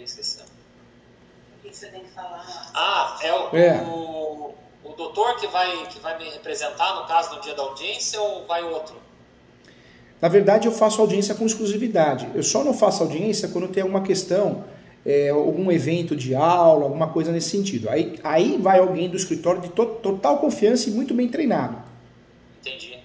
acabei esquecendo. O que você tem que falar? Ah, é o, É. o, o doutor que vai, que vai me representar, no caso, no dia da audiência, ou vai outro? Na verdade, eu faço audiência com exclusividade. Eu só não faço audiência quando tem alguma questão, é, algum evento de aula, alguma coisa nesse sentido. Aí, aí vai alguém do escritório de to- total confiança e muito bem treinado. Entendi.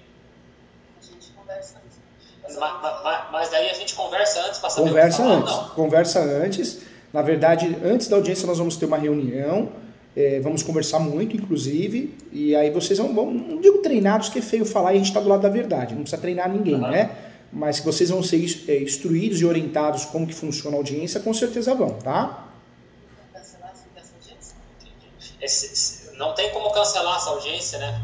A gente conversa antes. Mas Ma- ma- ma- Mas, daí a gente conversa antes para saber Conversa o que falar, antes. não? Conversa antes. Na verdade, antes da audiência nós vamos ter uma reunião. é, vamos conversar muito, inclusive. E aí vocês vão, vão- não digo treinados, que é feio falar e a gente está do lado da verdade. Não precisa treinar ninguém, Aham. né? Mas que vocês vão ser é, instruídos e orientados como que funciona a audiência, com certeza vão, tá? esse- não tem como cancelar essa audiência, né?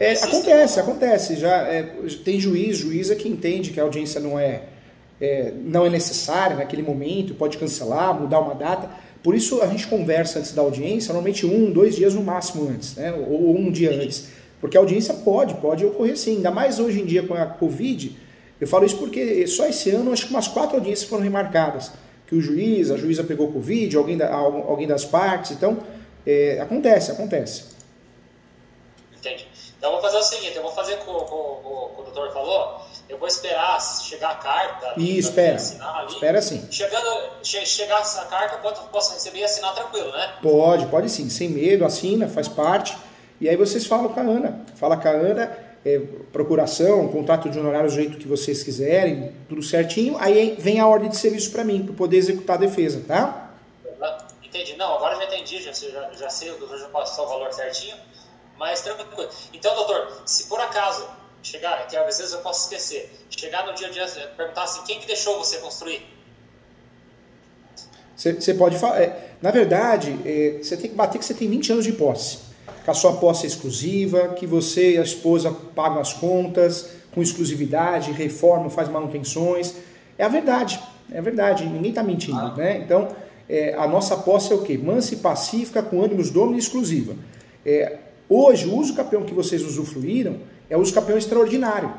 É, acontece, acontece. Já é, tem juiz, juíza que entende que a audiência não é, é, não é necessária naquele momento, pode cancelar, mudar uma data. Por isso a gente conversa antes da audiência, normalmente um, dois dias no máximo antes, né? Ou, ou um dia antes. Porque a audiência pode, pode ocorrer sim. Ainda mais hoje em dia com a Covid. Eu falo isso porque só esse ano acho que umas quatro audiências foram remarcadas. Que o juiz, a juíza pegou Covid, alguém, da, alguém das partes. Então, é, acontece, acontece. Entendi. Então eu vou fazer o seguinte, eu vou fazer como o, o, o doutor falou, eu vou esperar chegar a carta. ali, E espera. assinar ali. Espera sim. Chegando, che, chegar essa carta, eu posso, posso receber e assinar tranquilo, né? Pode, pode sim, sem medo, assina, faz parte. E aí vocês falam com a Ana. Fala com a Ana, é, procuração, contrato de honorário do jeito que vocês quiserem, tudo certinho. Aí vem a ordem de serviço para mim, para poder executar a defesa, tá? Entendi. Não, agora já entendi, já, já, já sei, o doutor já passou o valor certinho. Mas tranquilo. Então, doutor, se por acaso chegar, que às vezes eu posso esquecer, chegar no dia a dia e perguntar assim, quem que deixou você construir? Você você pode falar. é, na verdade, é, você tem que bater que você tem 20 anos de posse. Que a sua posse é exclusiva, que você e a esposa pagam as contas com exclusividade, reforma, faz manutenções. É a verdade, é a verdade, ninguém está mentindo, né? Então, é, a nossa posse é o quê? Mansa e pacífica, com ânimos domínio e exclusiva. É, hoje, o uso capião que vocês usufruíram é o uso capião extraordinário.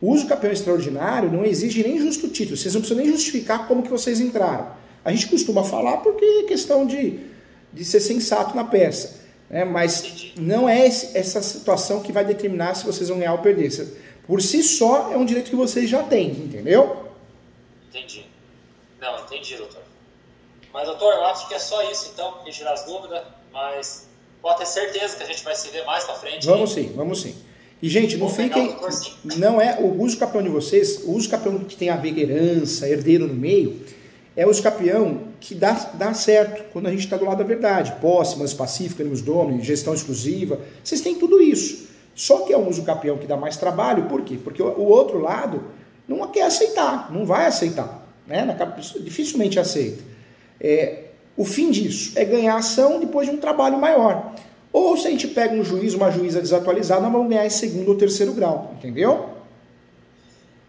O uso capião extraordinário não exige nem justo título, vocês não precisam nem justificar como que vocês entraram. A gente costuma falar porque é questão de, de ser sensato na peça. Né? Mas não é essa situação que vai determinar se vocês vão ganhar ou perder. Por si só, é um direito que vocês já têm, entendeu? Entendi. Não, entendi, doutor. Mas, doutor, eu acho que é só isso, então, para tirar as dúvidas, mas pode ter certeza que a gente vai se ver mais para frente. Vamos sim, vamos sim. E, gente, não fiquem. Não é o uso capião de vocês, o uso capião que tem a ver herança, herdeiro no meio, é o uso capião que dá, dá certo quando a gente está do lado da verdade. Posse, mas pacífica, nos domínios, gestão exclusiva. Vocês têm tudo isso. Só que é um uso capião que dá mais trabalho, por quê? Porque o, outro lado não quer aceitar, não vai aceitar. Né? Dificilmente aceita. É, o fim disso é ganhar ação depois de um trabalho maior. Ou se a gente pega um juiz, uma juíza desatualizada, nós vamos ganhar em segundo ou terceiro grau, entendeu?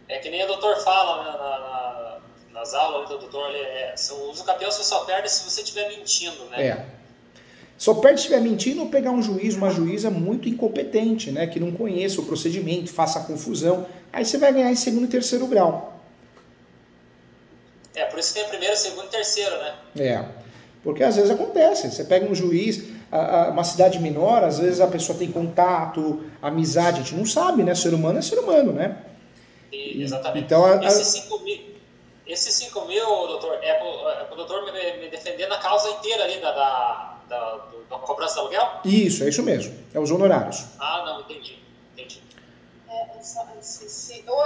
É que nem o doutor fala né, na- na- nas aulas do doutor, ele é, o uso capião você só perde se você estiver mentindo, né? É. Só perde se estiver mentindo ou pegar um juiz, uma juíza muito incompetente, né? Que não conheça o procedimento, faça confusão. Aí você vai ganhar em segundo e terceiro grau. É, por isso que tem primeiro, segundo e terceiro, né? É. Porque às vezes acontece. Você pega um juiz, uma cidade menor, às vezes a pessoa tem contato, amizade, a gente não sabe, né? Ser humano é ser humano, né? E- exatamente. então, a- a- Esses 5 mil, esses 5 mil, doutor, é pro, é pro doutor me, me defender na causa inteira ali da, da, da, do- da cobrança do aluguel? Isso, é isso mesmo. É os honorários. Ah, não, entendi. Entendi. É, é só, se, se, ou